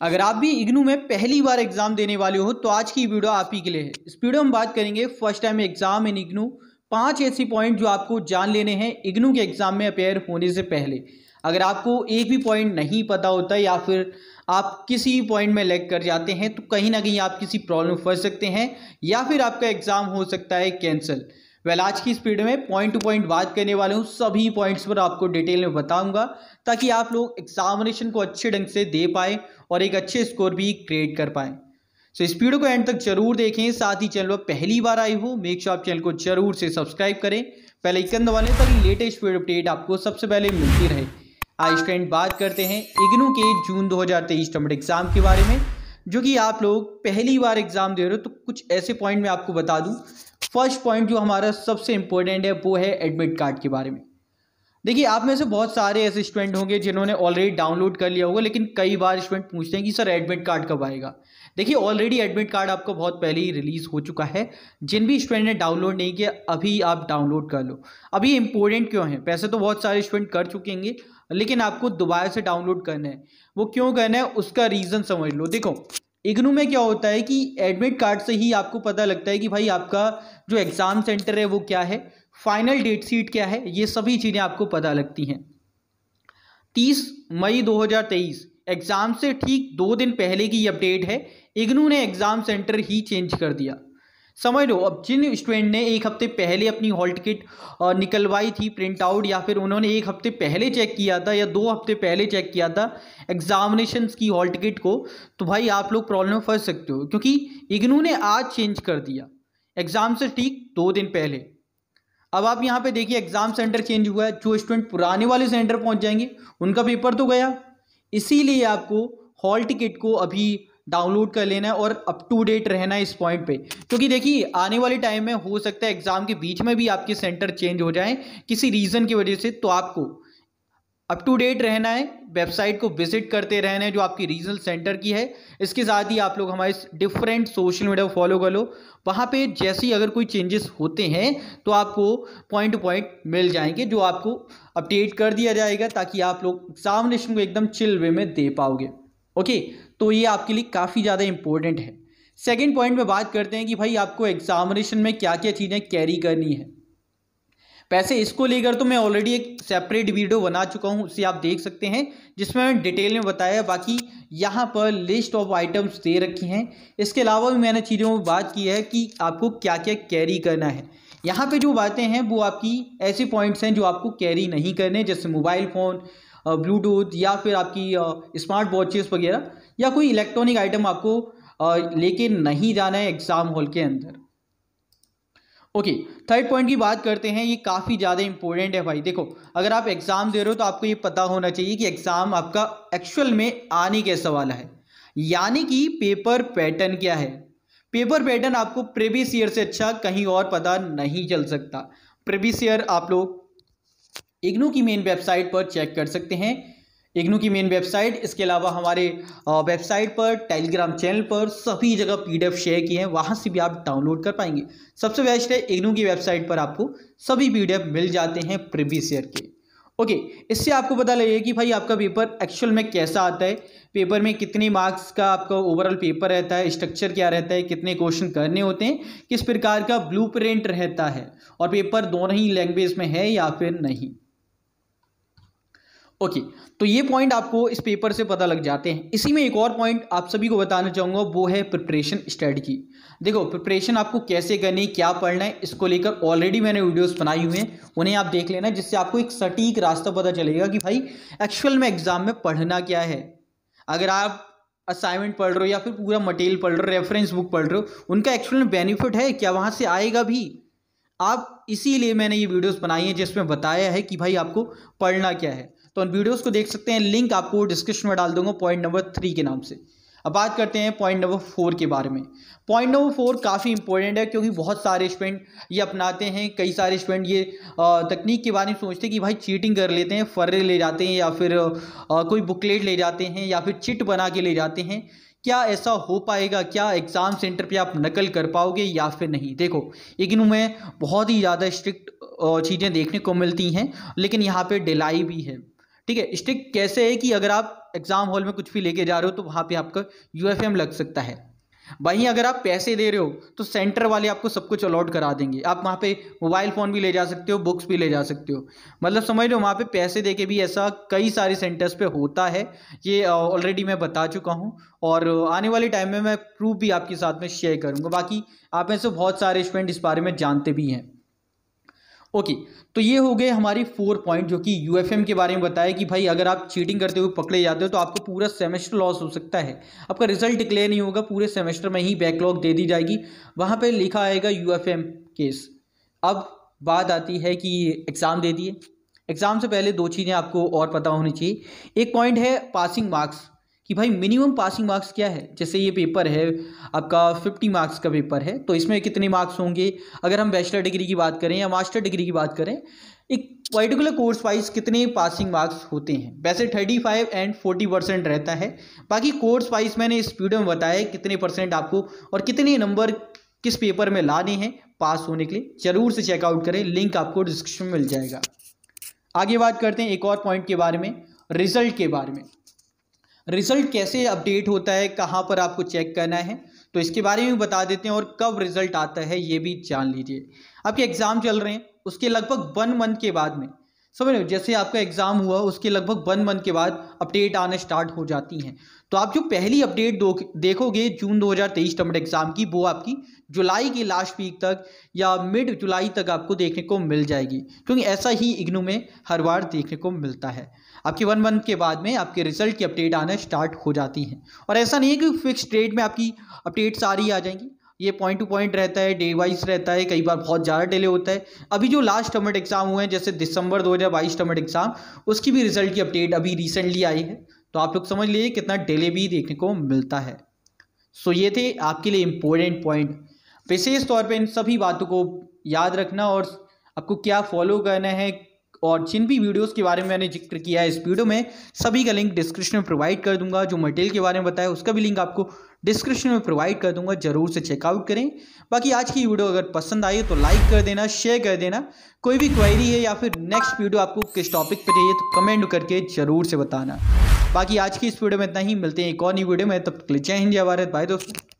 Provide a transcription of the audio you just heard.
अगर आप भी इग्नू में पहली बार एग्ज़ाम देने वाले हो तो आज की वीडियो आप ही के लिए है। इस वीडियो में बात करेंगे first time exam in IGNOU. पाँच ऐसी पॉइंट जो आपको जान लेने हैं इग्नू के एग्ज़ाम में अपेयर होने से पहले। अगर आपको एक भी पॉइंट नहीं पता होता या फिर आप किसी पॉइंट में लैग कर जाते हैं तो कहीं ना कहीं आप किसी प्रॉब्लम फंस सकते हैं या फिर आपका एग्ज़ाम हो सकता है कैंसिल वेल आज की स्पीड में पॉइंट टू पॉइंट बात करने वाले हूँ। सभी पॉइंट्स पर आपको डिटेल में बताऊँगा, ताकि आप लोग एग्जामिनेशन को अच्छे ढंग से दे पाए और एक अच्छे स्कोर भी क्रिएट कर पाए। सो इस वीडियो को एंड तक ज़रूर देखें। साथ ही चैनल पर पहली बार आई हो मेक आप चैनल को ज़रूर से सब्सक्राइब करें। पहले इकन दबा लें ताकि लेटेस्ट वीडियो अपडेट आपको सबसे पहले मिलती रहे। आज स्टूडेंट बात करते हैं इग्नू के जून 2023 टर्म एग्ज़ाम के बारे में, जो कि आप लोग पहली बार एग्ज़ाम दे रहे हो। तो कुछ ऐसे पॉइंट मैं आपको बता दूँ फ़र्स्ट पॉइंट जो हमारा सबसे इम्पोर्टेंट है, वो है एडमिट कार्ड के बारे में। देखिए, आप में से बहुत सारे ऐसे स्टूडेंट होंगे जिन्होंने ऑलरेडी डाउनलोड कर लिया होगा, लेकिन कई बार स्टूडेंट पूछते हैं कि, सर एडमिट कार्ड कब आएगा? देखिए ऑलरेडी एडमिट कार्ड आपका बहुत पहले ही रिलीज़ हो चुका है। जिन भी स्टूडेंट ने डाउनलोड नहीं किया, अभी आप डाउनलोड कर लो। अभी इंपॉर्टेंट क्यों है? पैसे तो बहुत सारे स्टूडेंट कर चुके हैं लेकिन आपको दोबारा से डाउनलोड करना है। वो क्यों करना है, उसका रीज़न समझ लो। देखो इग्नू में क्या होता है कि एडमिट कार्ड से ही आपको पता लगता है कि भाई आपका जो एग्ज़ाम सेंटर है वो क्या है? फाइनल डेट सीट क्या है? ये सभी चीज़ें आपको पता लगती हैं। तीस मई 2023 एग्ज़ाम से ठीक दो दिन पहले की अपडेट है। इग्नू ने एग्ज़ाम सेंटर ही चेंज कर दिया। समझ लो, अब जिन स्टूडेंट ने एक हफ़्ते पहले अपनी हॉल टिकट निकलवाई थी प्रिंट आउट या फिर उन्होंने एक हफ़्ते पहले चेक किया था या दो हफ़्ते पहले चेक किया था एग्जामिनेशन की हॉल टिकट को तो भाई आप लोग प्रॉब्लम फंस सकते हो, क्योंकि इग्नू ने आज चेंज कर दिया। एग्ज़ाम से ठीक दो दिन पहले। अब आप यहाँ पे देखिए एग्ज़ाम सेंटर चेंज हुआ है, जो स्टूडेंट पुराने वाले सेंटर पहुँच जाएँगे, उनका पेपर तो गया। इसीलिए आपको हॉल टिकट को अभी डाउनलोड कर लेना है और अप टू डेट रहना है इस पॉइंट पे। क्योंकि देखिए, आने वाले टाइम में हो सकता है एग्ज़ाम के बीच में भी आपके सेंटर चेंज हो जाए किसी रीज़न की वजह से तो आपको अप टू डेट रहना है वेबसाइट को विज़िट करते रहना है, जो आपकी रीजनल सेंटर की है। इसके साथ ही आप लोग हमारे डिफरेंट सोशल मीडिया को फॉलो कर लो। वहाँ पे जैसे ही अगर कोई चेंजेस होते हैं तो आपको पॉइंट टू पॉइंट मिल जाएँगे, जो आपको अपडेट कर दिया जाएगा, ताकि आप लोग एग्जामिनेशन को एकदम चिल वे में दे पाओगे। ओके तो ये आपके लिए काफ़ी ज़्यादा इंपॉर्टेंट है। सेकेंड पॉइंट में बात करते हैं कि भाई आपको एग्जामिनेशन में क्या क्या चीज़ें कैरी करनी है। वैसे इसको लेकर तो मैं ऑलरेडी एक सेपरेट वीडियो बना चुका हूँ, उसे आप देख सकते हैं, जिसमें मैंने डिटेल में बताया, बाकी यहाँ पर लिस्ट ऑफ़ आइटम्स दे रखी हैं। इसके अलावा भी मैंने चीज़ों में बात की है कि आपको क्या क्या कैरी करना है। यहाँ पे जो बातें हैं, वो आपकी ऐसे पॉइंट्स हैं जो आपको कैरी नहीं करने, जैसे मोबाइल फ़ोन ब्लूटूथ या फिर आपकी स्मार्ट वॉचेस वगैरह। या कोई इलेक्ट्रॉनिक आइटम आपको लेके नहीं जाना है एग्ज़ाम हॉल के अंदर। ओके, थर्ड पॉइंट की बात करते हैं, ये काफ़ी ज़्यादा इंपॉर्टेंट है भाई। देखो, अगर आप एग्ज़ाम दे रहे हो तो आपको ये पता होना चाहिए कि एग्ज़ाम आपका एक्चुअल में आने कैसा वाला है। यानी कि पेपर पैटर्न क्या है? पेपर पैटर्न आपको प्रीवियस ईयर से अच्छा कहीं और पता नहीं चल सकता। प्रीवियस ईयर आप लोग इग्नू की मेन वेबसाइट पर चेक कर सकते हैं। इग्नू की मेन वेबसाइट इसके अलावा हमारे वेबसाइट पर टेलीग्राम चैनल पर सभी जगह पीडीएफ शेयर किए हैं, वहाँ से भी आप डाउनलोड कर पाएँगे। सबसे बेस्ट है इग्नू की वेबसाइट पर आपको सभी पीडीएफ मिल जाते हैं प्रीवियस ईयर के। ओके इससे आपको पता लगेगा कि भाई आपका पेपर एक्चुअल में कैसा आता है। पेपर में कितने मार्क्स का आपका ओवरऑल पेपर रहता है स्ट्रक्चर क्या रहता है, कितने क्वेश्चन करने होते हैं, किस प्रकार का ब्लू रहता है। और पेपर दोनों ही लैंग्वेज में है या फिर नहीं। ओके तो ये पॉइंट आपको इस पेपर से पता लग जाते हैं। इसी में एक और पॉइंट आप सभी को बताना चाहूँगा, वो है प्रिपरेशन स्ट्रेटजी देखो प्रिपरेशन आपको कैसे करनी क्या पढ़ना है, इसको लेकर ऑलरेडी मैंने वीडियोस बनाई हुई हैं। उन्हें आप देख लेना, जिससे आपको एक सटीक रास्ता पता चलेगा कि भाई एक्चुअल में एग्ज़ाम में पढ़ना क्या है। अगर आप असाइनमेंट पढ़ रहे हो या फिर पूरा मटेरियल पढ़ रहे हो रेफरेंस बुक पढ़ रहे हो, उनका एक्चुअल में बेनिफिट है क्या? वहाँ से आएगा भी। आप इसीलिए मैंने ये वीडियोस बनाई हैं जिसमें बताया है कि भाई आपको पढ़ना क्या है। तो उन वीडियोस को देख सकते हैं। लिंक आपको डिस्क्रिप्शन में डाल दूँगा पॉइंट नंबर थ्री के नाम से। अब बात करते हैं पॉइंट नंबर फोर के बारे में। पॉइंट नंबर फोर काफ़ी इंपॉर्टेंट है क्योंकि बहुत सारे स्टूडेंट ये अपनाते हैं। कई सारे स्टूडेंट ये तकनीक के बारे में सोचते हैं कि भाई चीटिंग कर लेते हैं, फर्रे ले जाते हैं या फिर कोई बुकलेट ले जाते हैं या फिर चिट बना के ले जाते हैं। क्या ऐसा हो पाएगा? क्या एग्ज़ाम सेंटर पे आप नकल कर पाओगे या फिर नहीं? देखो इग्नू में बहुत ही ज़्यादा स्ट्रिक्ट चीज़ें देखने को मिलती हैं, लेकिन यहाँ पे डिलाई भी है। ठीक है स्टिक कैसे है कि अगर आप एग्ज़ाम हॉल में कुछ भी लेके जा रहे हो तो वहाँ पे आपका यूएफएम लग सकता है। वहीं अगर आप पैसे दे रहे हो तो सेंटर वाले आपको सब कुछ अलॉट करा देंगे। आप वहाँ पे मोबाइल फ़ोन भी ले जा सकते हो बुक्स भी ले जा सकते हो। मतलब समझ लो वहाँ पे पैसे दे के भी ऐसा कई सारे सेंटर्स पे होता है। ये ऑलरेडी मैं बता चुका हूँ और आने वाले टाइम में मैं प्रूफ भी आपके साथ में शेयर करूँगा। बाकी आप में से बहुत सारे स्टूडेंट इस बारे में जानते भी हैं। ओके तो ये हो गए हमारी फोर पॉइंट जो कि यूएफएम के बारे में बताया कि भाई अगर आप चीटिंग करते हुए पकड़े जाते हो तो आपको पूरा सेमेस्टर लॉस हो सकता है। आपका रिज़ल्ट डिक्लेयर नहीं होगा, पूरे सेमेस्टर में ही बैकलॉग दे दी जाएगी। वहाँ पे लिखा आएगा यूएफएम केस अब बात आती है कि एग्ज़ाम दे दिए। एग्ज़ाम से पहले दो चीज़ें आपको और पता होनी चाहिए। एक पॉइंट है पासिंग मार्क्स कि भाई मिनिमम पासिंग मार्क्स क्या है? जैसे ये पेपर है, आपका फिफ्टी मार्क्स का पेपर है तो इसमें कितने मार्क्स होंगे? अगर हम बैचलर डिग्री की बात करें या मास्टर डिग्री की बात करें, एक पर्टिकुलर कोर्स वाइज कितने पासिंग मार्क्स होते हैं? वैसे thirty five and forty percent रहता है। बाकी कोर्स वाइज मैंने वीडियो में बताया कितने परसेंट आपको और कितने नंबर किस पेपर में लाने हैं पास होने के लिए। ज़रूर से चेकआउट करें लिंक आपको डिस्क्रिप्शन में मिल जाएगा। आगे बात करते हैं एक और पॉइंट के बारे में रिज़ल्ट के बारे में। रिज़ल्ट कैसे अपडेट होता है, कहाँ पर आपको चेक करना है तो इसके बारे में बता देते हैं और कब रिज़ल्ट आता है, ये भी जान लीजिए। आपके एग्ज़ाम चल रहे हैं, उसके लगभग वन मंथ के बाद में समझ जैसे आपका एग्ज़ाम हुआ, उसके लगभग वन मंथ के बाद अपडेट आने स्टार्ट हो जाती हैं। तो आप जो पहली अपडेट देखोगे जून 2023 टर्म एग्ज़ाम की, वो आपकी जुलाई की लास्ट वीक तक या मिड जुलाई तक आपको देखने को मिल जाएगी। क्योंकि ऐसा ही इग्नू में हर बार देखने को मिलता है। आपके वन मंथ के बाद में आपके रिज़ल्ट की अपडेट आना स्टार्ट हो जाती हैं। और ऐसा नहीं है कि फिक्स डेट में आपकी अपडेट सारी आ जाएँगी। ये पॉइंट टू पॉइंट रहता है डे वाइज रहता है, कई बार बहुत ज़्यादा डिले होता है। अभी जो लास्ट टर्मेट एग्ज़ाम हुए हैं, जैसे दिसंबर 2022 टर्मेट एग्ज़ाम उसकी भी रिज़ल्ट की अपडेट अभी रिसेंटली आई है। तो आप लोग समझ लीजिए कितना डिले भी देखने को मिलता है। सो ये थे आपके लिए इम्पोर्टेंट पॉइंट विशेष तौर पर इन सभी बातों को याद रखना और आपको क्या फॉलो करना है और जिन भी वीडियोस के बारे में मैंने ज़िक्र किया है इस वीडियो में, सभी का लिंक डिस्क्रिप्शन में प्रोवाइड कर दूँगा। जो मटेरियल के बारे में बताया, उसका भी लिंक आपको डिस्क्रिप्शन में प्रोवाइड कर दूँगा। ज़रूर से चेकआउट करें। बाकी आज की वीडियो अगर पसंद आई तो लाइक कर देना शेयर कर देना। कोई भी क्वायरी है या फिर नेक्स्ट वीडियो आपको किस टॉपिक पर चाहिए तो कमेंट करके ज़रूर से बताना। बाकी आज की इस वीडियो में इतना ही। मिलते हैं एक और नई वीडियो में। तब जय हिंद, जय भारत। बाय दोस्तों।